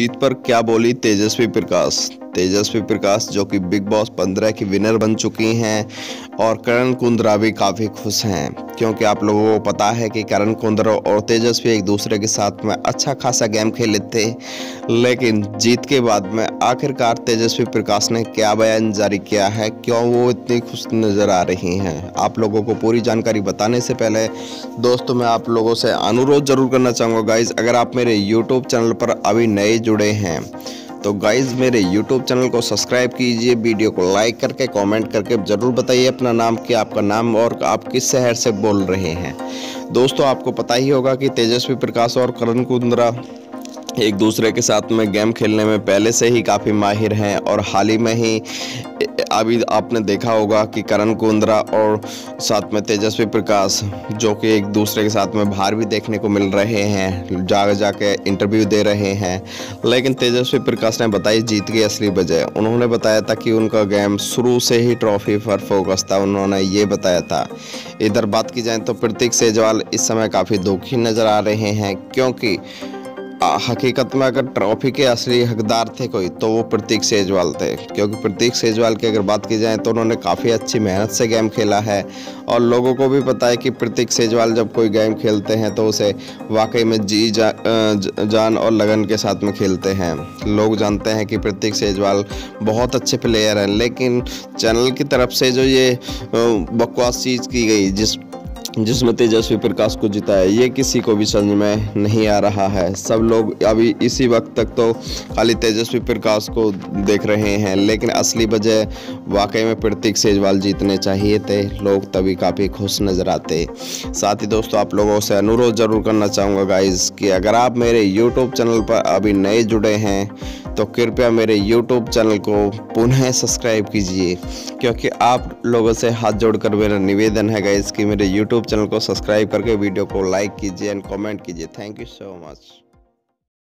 जीत पर क्या बोली तेजस्वी प्रकाश? तेजस्वी प्रकाश जो कि बिग बॉस पंद्रह की विनर बन चुकी हैं और करण कुंद्रा भी काफ़ी खुश हैं। क्योंकि आप लोगों को पता है कि करण कुंद्रा और तेजस्वी एक दूसरे के साथ में अच्छा खासा गेम खेले थे लेकिन जीत के बाद में आखिरकार तेजस्वी प्रकाश ने क्या बयान जारी किया है? क्यों वो इतनी खुश नज़र आ रही हैं? आप लोगों को पूरी जानकारी बताने से पहले दोस्तों, मैं आप लोगों से अनुरोध ज़रूर करना चाहूँगा गाइज़ अगर आप मेरे यूट्यूब चैनल पर अभी नए जुड़े हैं तो गाइज़ मेरे यूट्यूब चैनल को सब्सक्राइब कीजिए वीडियो को लाइक करके कमेंट करके ज़रूर बताइए अपना नाम, कि आपका नाम और आप किस शहर से बोल रहे हैं। दोस्तों, आपको पता ही होगा कि तेजस्वी प्रकाश और करण कुंद्रा एक दूसरे के साथ में गेम खेलने में पहले से ही काफ़ी माहिर हैं और हाल ही में ही, अभी आपने देखा होगा कि करण कुंद्रा और साथ में तेजस्वी प्रकाश, जो कि एक दूसरे के साथ में बाहर भी देखने को मिल रहे हैं जा जाके इंटरव्यू दे रहे हैं। लेकिन तेजस्वी प्रकाश ने बताई जीत की असली वजह। उन्होंने बताया था कि उनका गेम शुरू से ही ट्रॉफी पर फोकस था, उन्होंने ये बताया था। इधर बात की जाए तो प्रतीक सेजवाल इस समय काफ़ी दुखी नज़र आ रहे हैं, क्योंकि हकीकत में अगर ट्रॉफी के असली हकदार थे कोई तो वो प्रतीक सेजवाल थे। क्योंकि प्रतीक सेजवाल की अगर बात की जाए तो उन्होंने काफ़ी अच्छी मेहनत से गेम खेला है। और लोगों को भी पता है कि प्रतीक सेजवाल जब कोई गेम खेलते हैं तो उसे वाकई में जी जा, जान और लगन के साथ में खेलते हैं। लोग जानते हैं कि प्रतीक सेजवाल बहुत अच्छे प्लेयर हैं लेकिन चैनल की तरफ़ से जो ये बकवास चीज़ की गई जिस जिसमें तेजस्वी प्रकाश को जिताया, ये किसी को भी समझ में नहीं आ रहा है। सब लोग अभी इसी वक्त तक तो खाली तेजस्वी प्रकाश को देख रहे हैं, लेकिन असली वजह वाकई में प्रतीक सेजवाल जीतने चाहिए थे। लोग तभी काफ़ी खुश नज़र आते। साथ ही दोस्तों, आप लोगों से अनुरोध ज़रूर करना चाहूँगा गाइज़ कि अगर आप मेरे यूट्यूब चैनल पर अभी नए जुड़े हैं तो कृपया मेरे यूट्यूब चैनल को पुनः सब्सक्राइब कीजिए, क्योंकि आप लोगों से हाथ जोड़कर मेरा निवेदन है गाइस कि मेरे यूट्यूब चैनल को सब्सक्राइब करके वीडियो को लाइक कीजिए एंड कमेंट कीजिए। Thank you so much